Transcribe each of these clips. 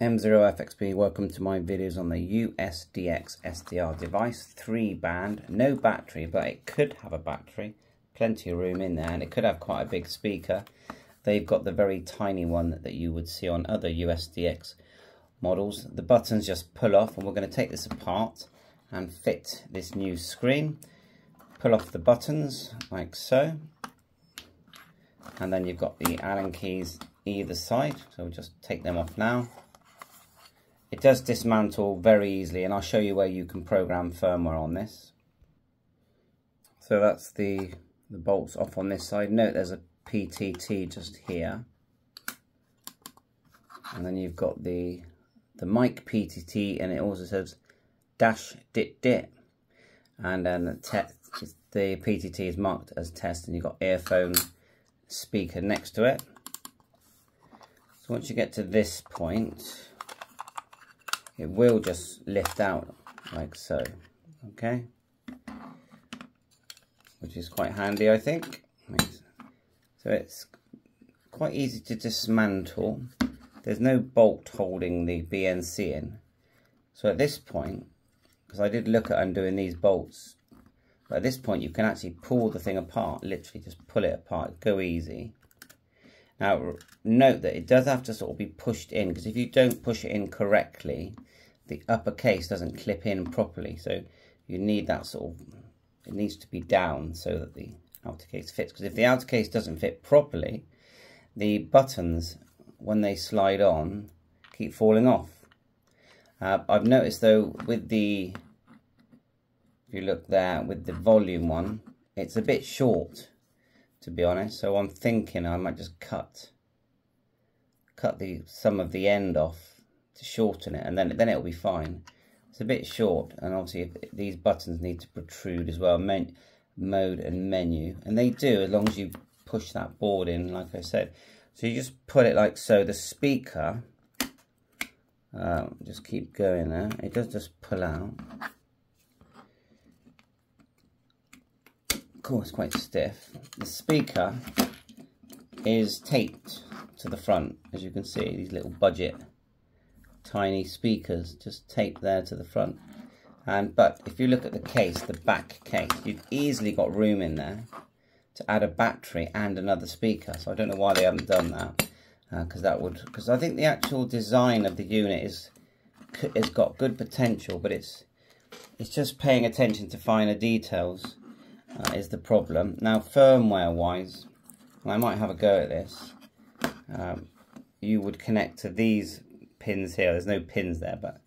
M0FXB, welcome to my videos on the USDX SDR device, 3 band, no battery, but it could have a battery, plenty of room in there, and it could have quite a big speaker. They've got the very tiny one that you would see on other USDX models. The buttons just pull off, and we're going to take this apart and fit this new screen. Pull off the buttons, like so, and then you've got the Allen keys either side, so we'll just take them off now. It does dismantle very easily and I'll show you where you can program firmware on this. So that's the, the bolts off on this side. Note there's a PTT just here. And then you've got the the mic PTT and it also says dash dit dit. And then the, the PTT is marked as test and you've got earphone speaker next to it. So once you get to this point, it will just lift out like so okay? Which is quite handy I think. So it's quite easy to dismantle. There's no bolt holding the BNC in. So at this point because I did look at undoing these bolts but at this point you can actually pull the thing apart literally just pull it apart go easy now note that it does have to sort of be pushed in because if you don't push it in correctly the upper case doesn't clip in properly. So you need that sort of, it needs to be down so that the outer case fits. Because if the outer case doesn't fit properly, the buttons, when they slide on, keep falling off. Uh, I've noticed though with the, if you look there, with the volume one, it's a bit short, to be honest. So I'm thinking I might just cut, cut the some of the end off to shorten it and then then it'll be fine. It's a bit short and obviously these buttons need to protrude as well Men mode and menu. And they do as long as you push that board in like I said. So you just put it like so. The speaker um, just keep going there. It does just pull out of course quite stiff the speaker is taped to the front as you can see these little budget tiny speakers just taped there to the front. And But if you look at the case, the back case, you've easily got room in there to add a battery and another speaker. So I don't know why they haven't done that. Because uh, that would, because I think the actual design of the unit is has got good potential, but it's it's just paying attention to finer details uh, is the problem. Now, firmware wise, I might have a go at this. Um, you would connect to these pins here. There's no pins there, but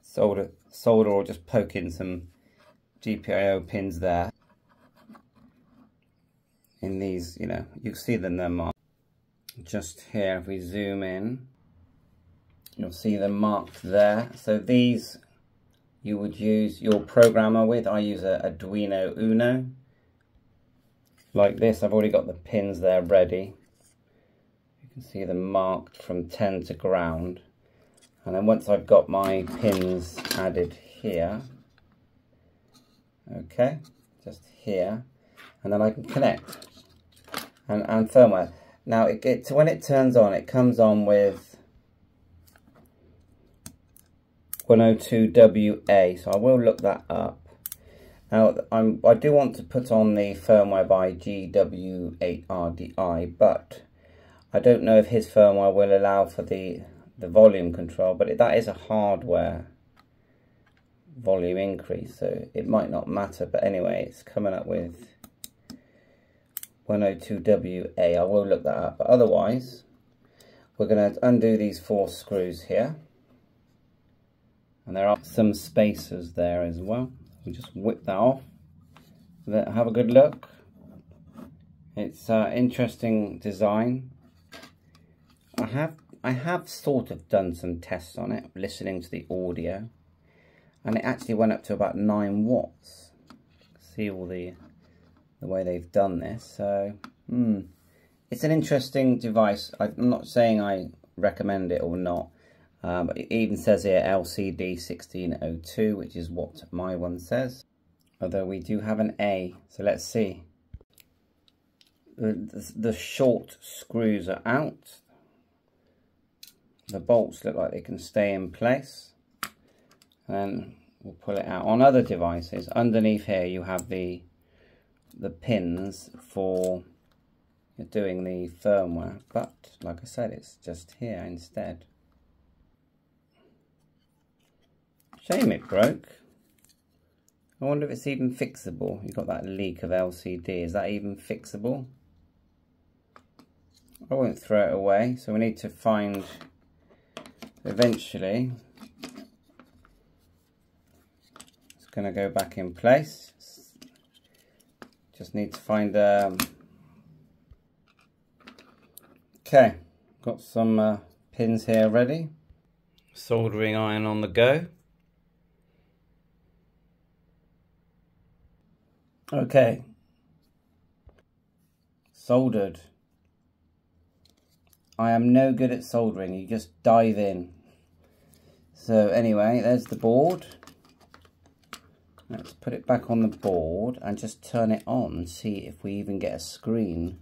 solder, solder or just poke in some GPIO pins there. In these, you know, you see them there marked. Just here, if we zoom in, you'll see them marked there. So these you would use your programmer with. I use a Arduino Uno. Like this, I've already got the pins there ready. You can see them marked from 10 to ground and then once I've got my pins added here okay just here and then I can connect and, and firmware now it gets when it turns on it comes on with 102WA so I will look that up now I'm, I do want to put on the firmware by GW8RDI but I don't know if his firmware will allow for the the volume control, but that is a hardware volume increase, so it might not matter. But anyway, it's coming up with 102WA. I will look that up, but otherwise, we're going to undo these four screws here. And there are some spacers there as well. We just whip that off. Let, Have a good look. It's uh, interesting design. I have I have sort of done some tests on it, listening to the audio, and it actually went up to about 9 watts. See all the the way they've done this. So, hmm, it's an interesting device. I'm not saying I recommend it or not, but it even says here LCD 1602, which is what my one says. Although we do have an A, so let's see. The, the, the short screws are out the bolts look like they can stay in place. And we'll pull it out. On other devices, underneath here you have the the pins for doing the firmware. But like I said, it's just here instead. Shame it broke. I wonder if it's even fixable. You've got that leak of LCD. Is that even fixable? I won't throw it away. So we need to find eventually it's going to go back in place. Just need to find um okay got some uh, pins here ready soldering iron on the go Okay. Soldered. I am no good at soldering. You just dive in. So anyway, there's the board. Let's put it back on the board and just turn it on and see if we even get a screen.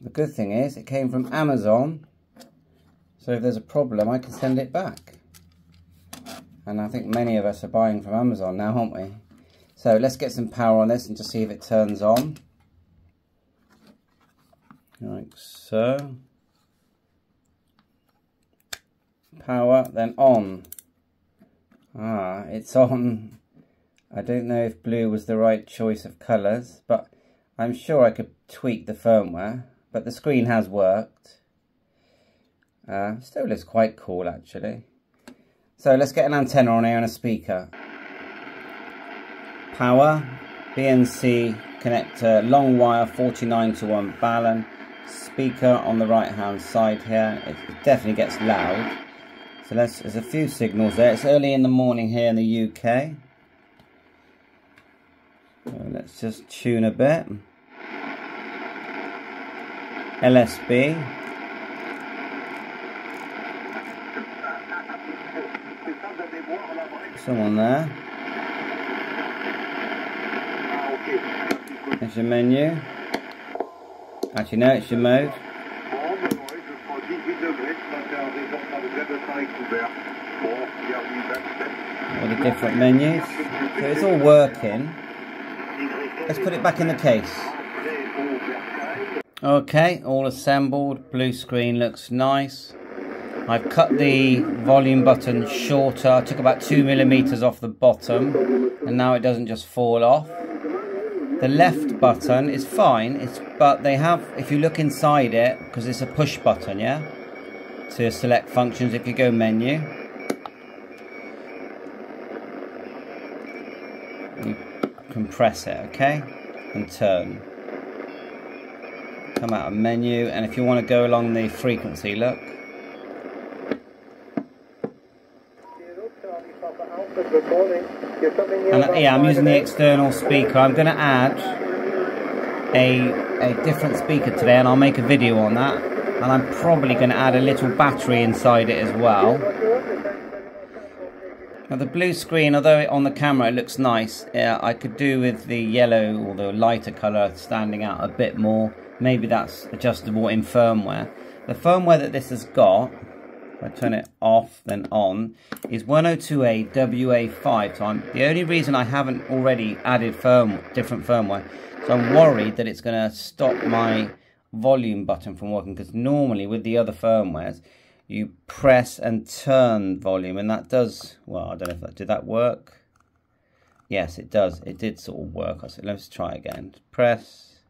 The good thing is it came from Amazon. So if there's a problem, I can send it back. And I think many of us are buying from Amazon now, aren't we? So let's get some power on this and just see if it turns on. Like so. Power, then on. Ah, it's on. I don't know if blue was the right choice of colours, but I'm sure I could tweak the firmware. But the screen has worked. Uh, still looks quite cool, actually. So let's get an antenna on here and a speaker. Power, BNC connector, long wire, 49 to 1 balun. Speaker on the right hand side here. It definitely gets loud. So let's, there's a few signals there. It's early in the morning here in the UK. So let's just tune a bit. LSB. Someone there. There's your menu. Actually, no, it's your mode. All the different menus. So it's all working. Let's put it back in the case. Okay, all assembled. Blue screen looks nice. I've cut the volume button shorter. I took about two millimeters off the bottom and now it doesn't just fall off. The left button is fine, it's but they have, if you look inside it, because it's a push button, yeah? To select functions if you go menu. You compress it, okay? And turn. Come out of menu, and if you want to go along the frequency, look. And yeah, I'm using the external speaker. I'm going to add a, a different speaker today and I'll make a video on that. And I'm probably going to add a little battery inside it as well. Now the blue screen, although on the camera it looks nice, yeah, I could do with the yellow or the lighter colour standing out a bit more. Maybe that's adjustable in firmware. The firmware that this has got I turn it off then on, is 102A WA5. So I'm, the only reason I haven't already added firm, different firmware, so I'm worried that it's going to stop my volume button from working because normally with the other firmwares you press and turn volume and that does well I don't know if that did that work? Yes it does. It did sort of work. I said let's try again. Press.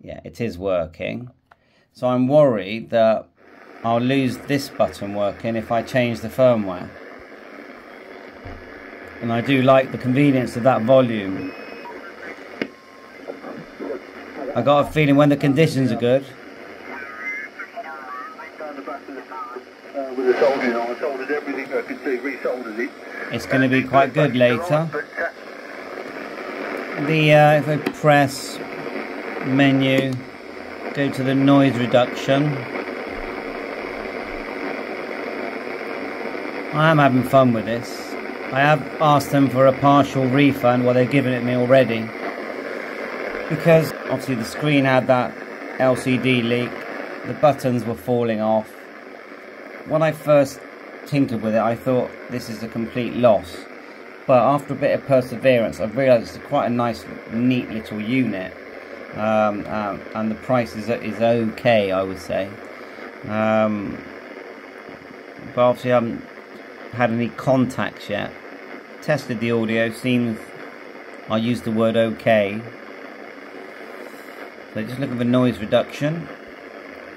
Yeah it is working. So I'm worried that I'll lose this button working if I change the firmware. And I do like the convenience of that volume. I got a feeling when the conditions are good. It's going to be quite good later. The uh, if I press menu, go to the noise reduction. I am having fun with this. I have asked them for a partial refund, well they've given it me already. Because obviously the screen had that LCD leak. The buttons were falling off. When I first tinkered with it, I thought this is a complete loss. But after a bit of perseverance, I've realised it's quite a nice, neat little unit. Um, um, and the price is, is okay, I would say. Um, but obviously I haven't had any contacts yet. Tested the audio, seems I used the word okay. So just looking for noise reduction.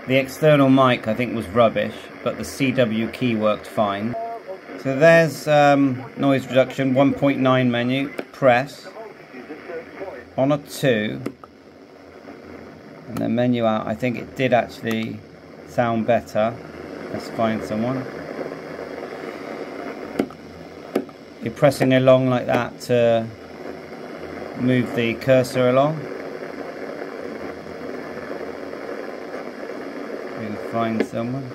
The external mic I think was rubbish, but the CW key worked fine. So there's um, noise reduction, 1.9 menu, press, on a 2, and then menu out. I think it did actually sound better. Let's find someone. You're pressing along like that to move the cursor along. We'll find someone.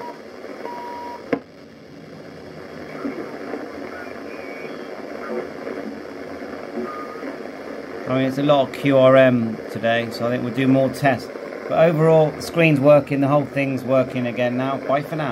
I mean, it's a lot of QRM today, so I think we'll do more tests. But overall, the screen's working, the whole thing's working again now. Bye for now.